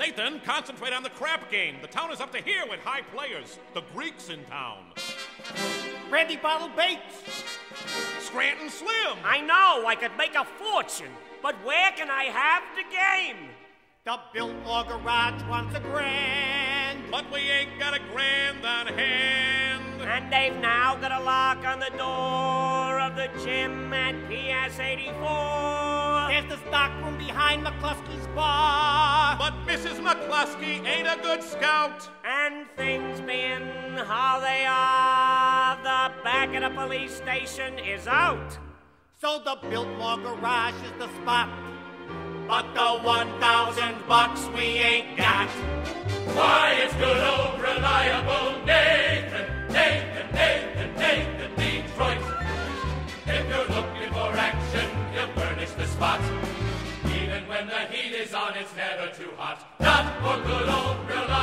Nathan, concentrate on the crap game. The town is up to here with high players. The Greeks in town. Brandy Bottle Bates. Scranton Slim. I know, I could make a fortune. But where can I have the game? The Biltmore Garage wants a grand. But we ain't got a grand on hand. And they've now got a lock on the door gym at PS 84. There's the stock room behind McCloskey's bar. But Mrs. McCluskey ain't a good scout. And things being how they are, the back of the police station is out. So the Biltmore Garage is the spot. But the 1,000 bucks we ain't got. Why, it's good is on, it's never too hot. Not for good old reliable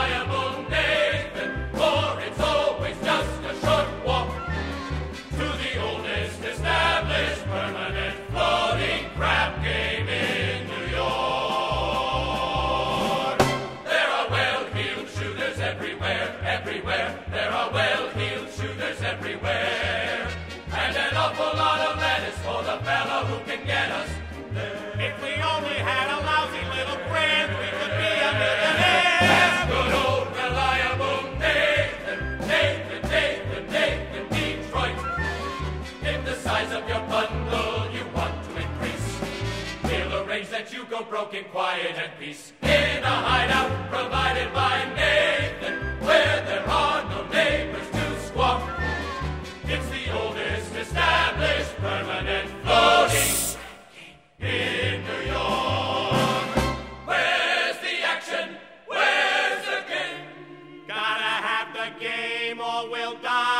go broke in quiet and peace. In a hideout provided by Nathan, where there are no neighbors to squawk. It's the oldest established permanent floating in New York. Where's the action? Where's the game? Gotta have the game or we'll die.